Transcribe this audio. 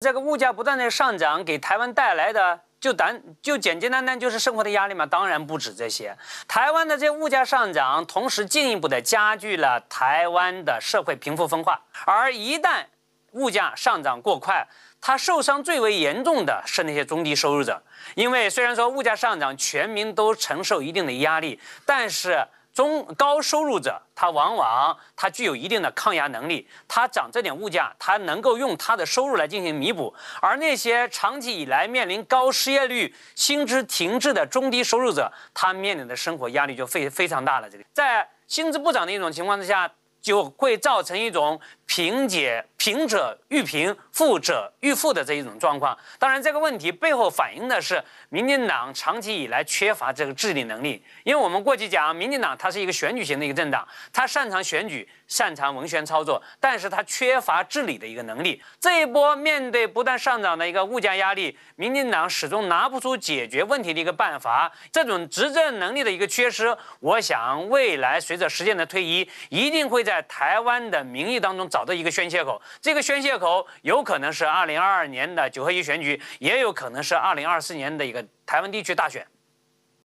这个物价不断的上涨，给台湾带来的就单就简简单单就是生活的压力吗？当然不止这些。台湾的这物价上涨，同时进一步的加剧了台湾的社会贫富分化。而一旦物价上涨过快，它受伤最为严重的是那些中低收入者，因为虽然说物价上涨，全民都承受一定的压力，但是。中高收入者，他往往他具有一定的抗压能力，他涨这点物价，他能够用他的收入来进行弥补。而那些长期以来面临高失业率、薪资停滞的中低收入者，他面临的生活压力就非非常大了。这个在薪资不涨的一种情况之下，就会造成一种贫解。贫者愈贫，富者愈富的这一种状况。当然，这个问题背后反映的是民进党长期以来缺乏这个治理能力。因为我们过去讲，民进党它是一个选举型的一个政党，它擅长选举，擅长文宣操作，但是它缺乏治理的一个能力。这一波面对不断上涨的一个物价压力，民进党始终拿不出解决问题的一个办法。这种执政能力的一个缺失，我想未来随着时间的推移，一定会在台湾的民意当中找到一个宣泄口。这个宣泄口有可能是二零二二年的九合一选举，也有可能是二零二四年的一个台湾地区大选。